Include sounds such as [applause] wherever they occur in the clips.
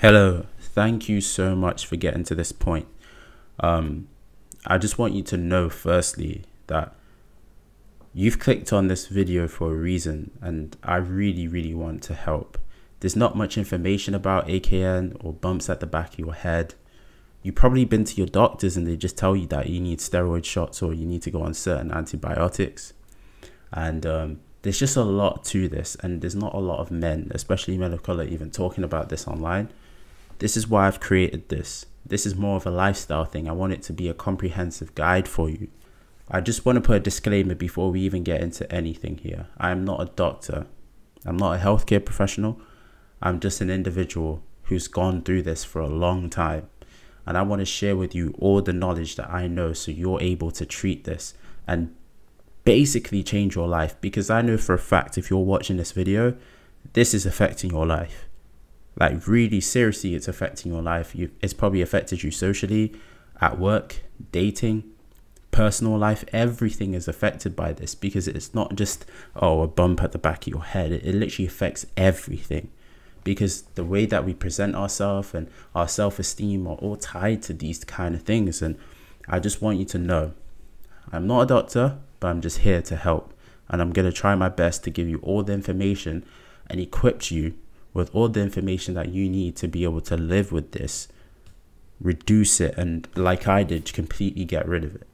Hello, thank you so much for getting to this point. Um, I just want you to know, firstly, that you've clicked on this video for a reason, and I really, really want to help. There's not much information about AKN or bumps at the back of your head. You've probably been to your doctors and they just tell you that you need steroid shots or you need to go on certain antibiotics. And um, there's just a lot to this, and there's not a lot of men, especially men of color, even talking about this online. This is why I've created this. This is more of a lifestyle thing. I want it to be a comprehensive guide for you. I just want to put a disclaimer before we even get into anything here. I am not a doctor. I'm not a healthcare professional. I'm just an individual who's gone through this for a long time. And I want to share with you all the knowledge that I know so you're able to treat this and basically change your life. Because I know for a fact if you're watching this video, this is affecting your life like really seriously it's affecting your life. You it's probably affected you socially at work dating personal life. Everything is affected by this because it's not just oh a bump at the back of your head. It, it literally affects everything because the way that we present ourselves and our self-esteem are all tied to these kind of things. And i just want you to know i'm not a doctor but i'm just here to help. And i'm going to try my best to give you all the information and equip you with all the information that you need to be able to live with this, reduce it, and like I did, completely get rid of it.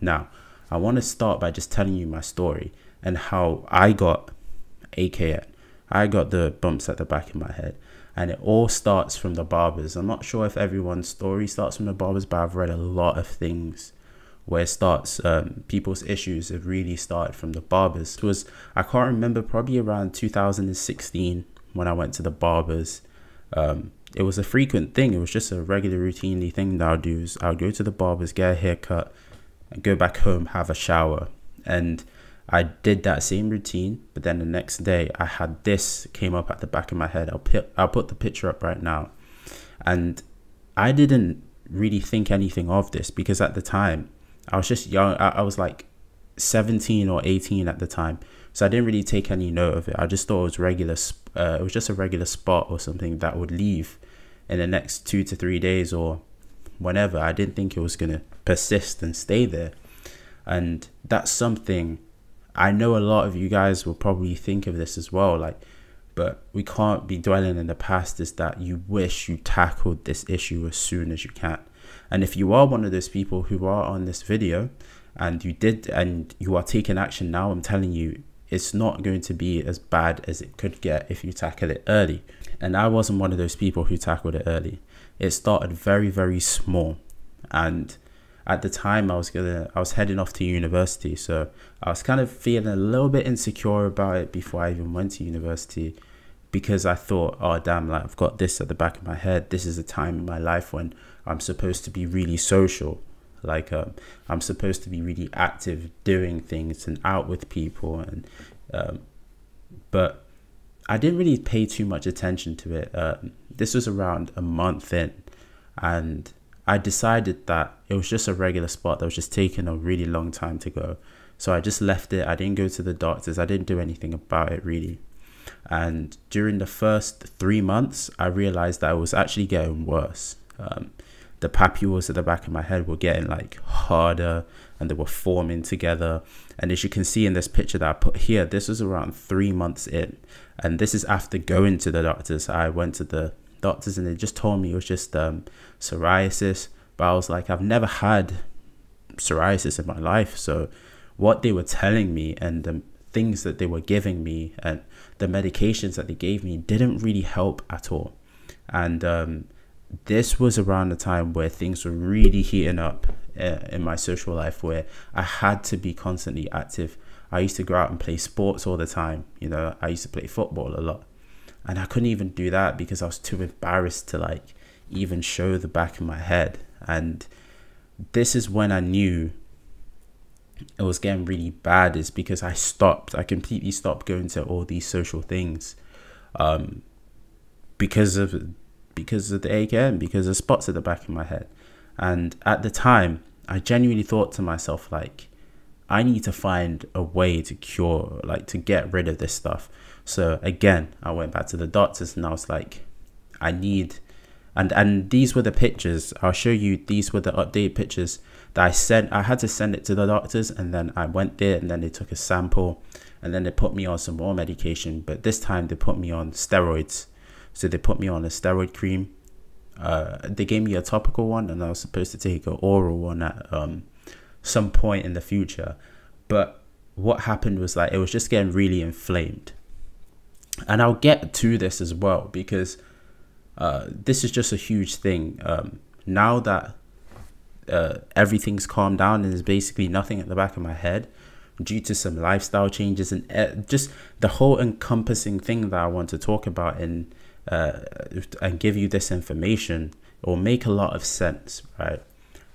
Now, I want to start by just telling you my story and how I got AKN. I got the bumps at the back of my head. And it all starts from the barbers. I'm not sure if everyone's story starts from the barbers, but I've read a lot of things where it starts um, people's issues have really started from the barbers it was i can't remember probably around 2016 when I went to the barbers. Um, it was a frequent thing. It was just a regular routinely thing that I would do. Is I would go to the barbers, get a haircut, and go back home, have a shower. And I did that same routine, but then the next day I had this came up at the back of my head. I'll put I'll put the picture up right now, and I didn't really think anything of this because at the time I was just young. I, I was like 17 or 18 at the time, so I didn't really take any note of it. I just thought it was regular. Uh, it was just a regular spot or something that would leave in the next two to three days or whenever. I didn't think it was gonna persist and stay there, and that's something I know a lot of you guys will probably think of this as well. Like, but we can't be dwelling in the past. Is that you wish you tackled this issue as soon as you can. And if you are one of those people who are on this video and you did and you are taking action now, I'm telling you, it's not going to be as bad as it could get if you tackle it early. And I wasn't one of those people who tackled it early. It started very, very small. And at the time I was gonna I was heading off to university, so I was kind of feeling a little bit insecure about it before I even went to university because I thought, oh damn, like I've got this at the back of my head. This is a time in my life when I'm supposed to be really social. Like um, I'm supposed to be really active, doing things and out with people, and um, but I didn't really pay too much attention to it. Um, this was around a month in, and I decided that it was just a regular spot that was just taking a really long time to go. So I just left it. I didn't go to the doctors. I didn't do anything about it really. And during the first three months, I realized that it was actually getting worse. Um, the papules at the back of my head were getting like harder and they were forming together. And as you can see in this picture that I put here, this was around three months in. And this is after going to the doctors. I went to the doctors and they just told me it was just um, psoriasis. But I was like, I've never had psoriasis in my life. So what they were telling me and the things that they were giving me and the medications that they gave me didn't really help at all. And um, this was around the time where things were really heating up uh, in my social life where I had to be constantly active. I used to go out and play sports all the time. You know, I used to play football a lot. And I couldn't even do that because I was too embarrassed to like even show the back of my head. And this is when I knew it was getting really bad is because I stopped. I completely stopped going to all these social things um, because of because of the AKN, because of spots at the back of my head. And at the time, I genuinely thought to myself, like, I need to find a way to cure, like, to get rid of this stuff. So again, I went back to the doctors and I was like, I need and and these were the pictures. I'll show you. These were the updated pictures that I sent. I had to send it to the doctors, and then I went there, and then they took a sample, and then they put me on some more medication. But this time they put me on steroids. So they put me on a steroid cream. Uh, they gave me a topical one, and I was supposed to take an oral one at um some point in the future. But what happened was like it was just getting really inflamed. And I'll get to this as well because uh, this is just a huge thing. Um, now that uh, everything's calmed down and there's basically nothing at the back of my head due to some lifestyle changes and uh, just the whole encompassing thing that I want to talk about and uh, and give you this information it will make a lot of sense, right?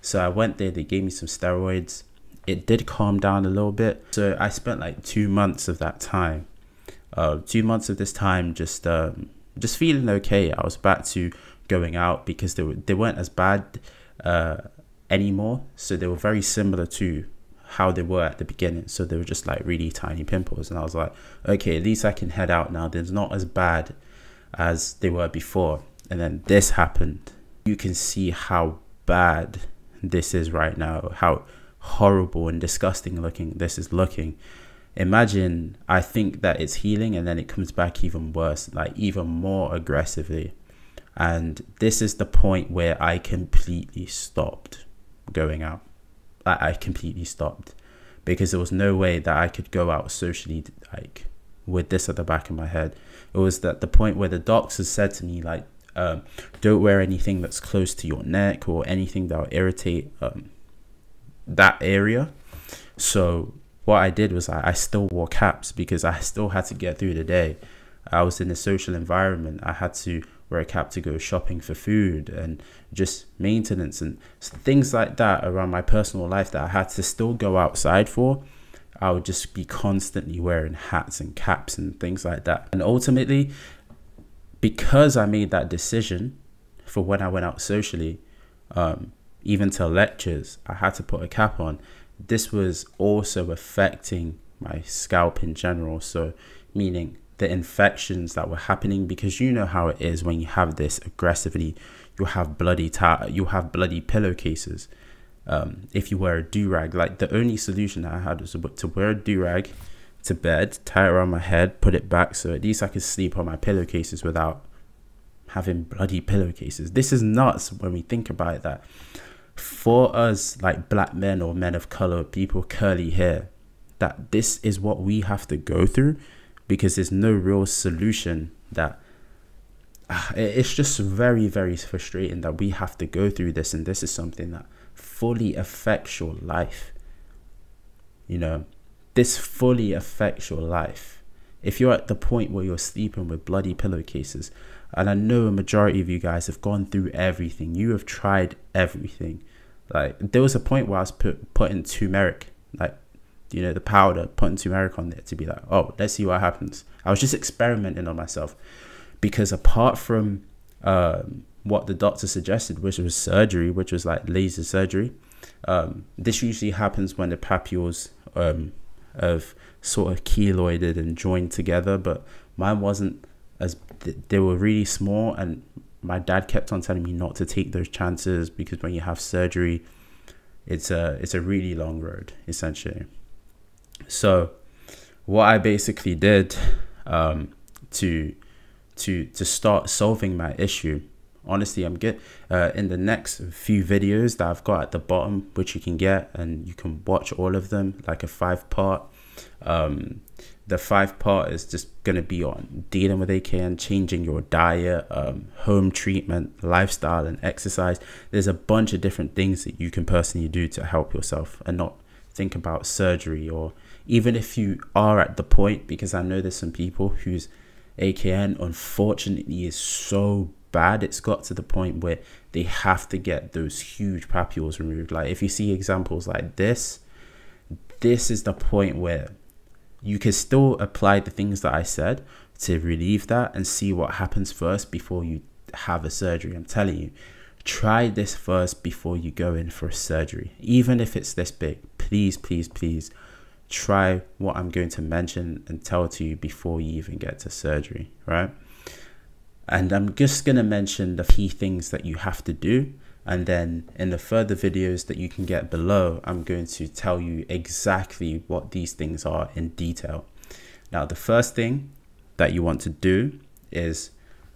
So I went there, they gave me some steroids. It did calm down a little bit. So I spent like two months of that time, uh, two months of this time just um, just feeling okay. I was back to going out because they were they weren't as bad uh, anymore. So they were very similar to how they were at the beginning. So they were just like really tiny pimples, and I was like, okay, at least I can head out now. They're not as bad as they were before. And then this happened. You can see how bad this is right now, how horrible and disgusting looking this is looking imagine I think that it's healing and then it comes back even worse, like even more aggressively. And this is the point where I completely stopped going out. I completely stopped because there was no way that I could go out socially like with this at the back of my head. It was that the point where the doctors said to me like, um, don't wear anything that's close to your neck or anything that will irritate um, that area. So what I did was I, I still wore caps because I still had to get through the day. I was in a social environment. I had to wear a cap to go shopping for food and just maintenance and things like that around my personal life that I had to still go outside for. I would just be constantly wearing hats and caps and things like that. And ultimately, because I made that decision for when I went out socially, um, even to lectures, I had to put a cap on this was also affecting my scalp in general. So, meaning the infections that were happening because you know how it is when you have this aggressively, you have bloody ta- you have bloody pillowcases. Um, if you wear a do rag, like the only solution that I had was to wear a do rag to bed, tie it around my head, put it back so at least I could sleep on my pillowcases without having bloody pillowcases. This is nuts when we think about it, that for us like black men or men of color people curly hair that this is what we have to go through because there's no real solution that uh, it's just very very frustrating that we have to go through this and this is something that fully affects your life you know this fully affects your life if you're at the point where you're sleeping with bloody pillowcases and I know a majority of you guys have gone through everything. You have tried everything. Like there was a point where I was put putting turmeric, like you know the powder, putting turmeric on there to be like, oh, let's see what happens. I was just experimenting on myself because apart from um, what the doctor suggested, which was surgery, which was like laser surgery, um, this usually happens when the papules um, of sort of keloided and joined together, but mine wasn't as they were really small and my dad kept on telling me not to take those chances because when you have surgery it's a it's a really long road essentially. So what i basically did um, to to to start solving my issue honestly i'm good uh, in the next few videos that i've got at the bottom which you can get and you can watch all of them like a five part um, the five part is just going to be on dealing with AKN, changing your diet, um, home treatment, lifestyle, and exercise. There's a bunch of different things that you can personally do to help yourself and not think about surgery or even if you are at the point, because I know there's some people whose AKN unfortunately is so bad, it's got to the point where they have to get those huge papules removed. Like if you see examples like this, this is the point where you can still apply the things that I said to relieve that and see what happens first before you have a surgery. I'm telling you, try this first before you go in for a surgery. Even if it's this big, please, please, please try what I'm going to mention and tell to you before you even get to surgery, right? And I'm just going to mention the key things that you have to do. And then in the further videos that you can get below, I'm going to tell you exactly what these things are in detail. Now, the first thing that you want to do is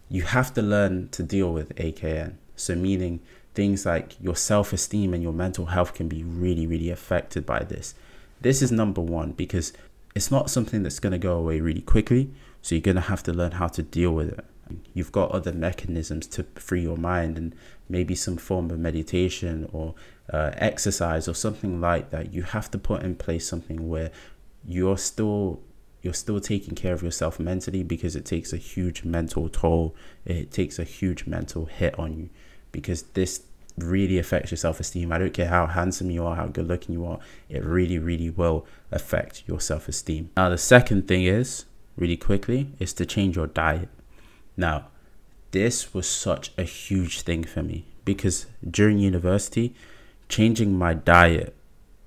you have to learn to deal with AKN. So, meaning things like your self esteem and your mental health can be really, really affected by this. This is number one because it's not something that's going to go away really quickly. So, you're going to have to learn how to deal with it. You've got other mechanisms to free your mind and maybe some form of meditation or uh, exercise or something like that. You have to put in place something where you're still you're still taking care of yourself mentally because it takes a huge mental toll. It takes a huge mental hit on you because this really affects your self-esteem. I don't care how handsome you are, how good looking you are, it really, really will affect your self-esteem. Now, the second thing is, really quickly, is to change your diet. Now, this was such a huge thing for me because during university, changing my diet,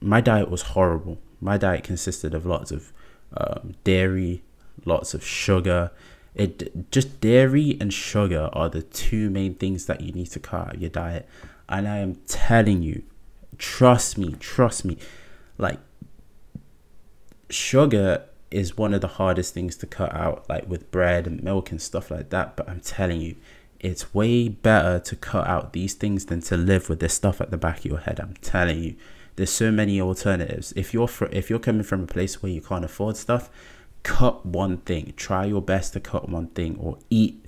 my diet was horrible. My diet consisted of lots of um, dairy, lots of sugar. It just dairy and sugar are the two main things that you need to cut out of your diet. And I am telling you, trust me, trust me, like sugar is one of the hardest things to cut out, like with bread and milk and stuff like that. But I'm telling you, it's way better to cut out these things than to live with this stuff at the back of your head. I'm telling you, there's so many alternatives. If you're if you're coming from a place where you can't afford stuff, cut one thing. Try your best to cut one thing or eat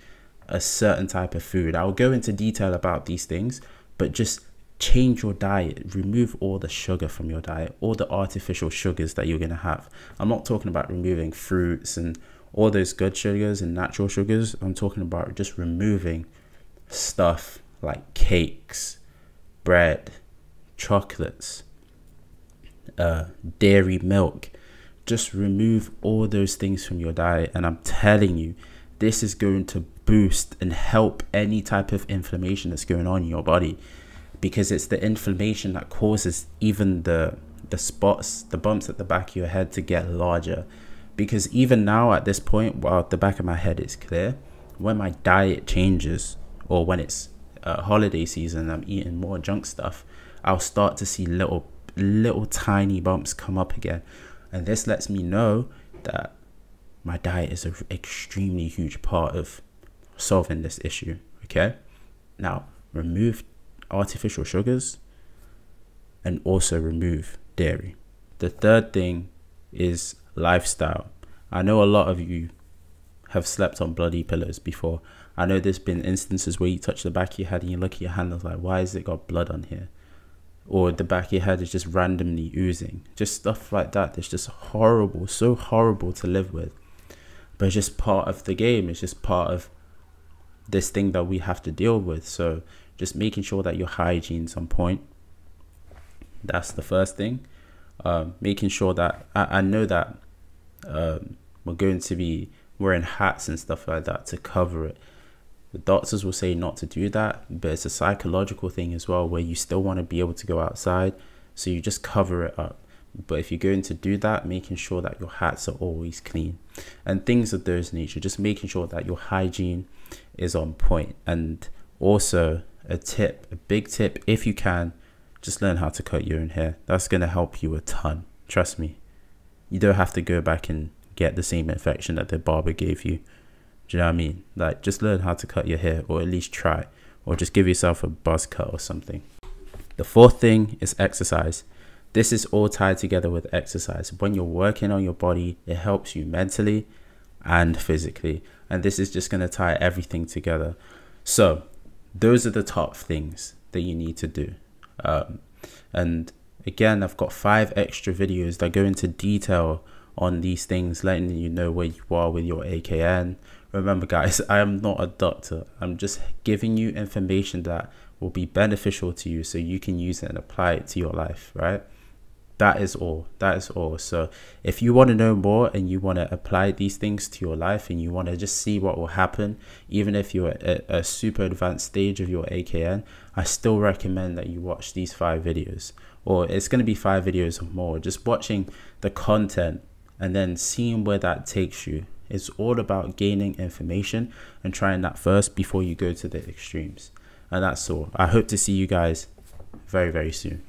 a certain type of food. I'll go into detail about these things, but just change your diet remove all the sugar from your diet all the artificial sugars that you're going to have. I'm not talking about removing fruits and all those good sugars and natural sugars. I'm talking about just removing stuff like cakes bread chocolates uh, dairy milk. Just remove all those things from your diet. And i'm telling you this is going to boost and help any type of inflammation that's going on in your body because it's the inflammation that causes even the the spots, the bumps at the back of your head to get larger. Because even now at this point, while the back of my head is clear, when my diet changes or when it's uh, holiday season, I'm eating more junk stuff, I'll start to see little little tiny bumps come up again, and this lets me know that my diet is an extremely huge part of solving this issue. Okay, now remove artificial sugars and also remove dairy. The third thing is lifestyle. I know a lot of you have slept on bloody pillows before. I know there's been instances where you touch the back of your head and you look at your hand and it's like, why has it got blood on here? Or the back of your head is just randomly oozing. Just stuff like that. That's just horrible, so horrible to live with. But it's just part of the game. It's just part of this thing that we have to deal with. So just making sure that your hygiene's on point. That's the first thing. Um, making sure that I, I know that um, we're going to be wearing hats and stuff like that to cover it. The doctors will say not to do that, but it's a psychological thing as well where you still want to be able to go outside, so you just cover it up. But if you're going to do that, making sure that your hats are always clean and things of those nature, just making sure that your hygiene is on point. And also, a tip, a big tip, if you can, just learn how to cut your own hair. That's going to help you a ton. Trust me. You don't have to go back and get the same infection that the barber gave you. Do you know what I mean? Like, just learn how to cut your hair, or at least try, or just give yourself a buzz cut or something. The fourth thing is exercise. This is all tied together with exercise. When you're working on your body, it helps you mentally and physically. And this is just going to tie everything together. So, those are the top things that you need to do. Um, and again, I've got five extra videos that go into detail on these things, letting you know where you are with your AKN. Remember, guys, [laughs] I am not a doctor. I'm just giving you information that will be beneficial to you so you can use it and apply it to your life, right? That is all that is all so if you want to know more and you want to apply these things to your life and you want to just see what will happen even if you're at a super advanced stage of your akn i still recommend that you watch these five videos or it's going to be five videos or more just watching the content and then seeing where that takes you It's all about gaining information and trying that first before you go to the extremes. And that's all. I hope to see you guys very, very soon.